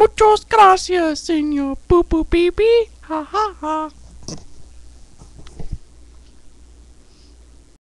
Muchos gracias, señor Boo Boo Baby. Ha ha ha.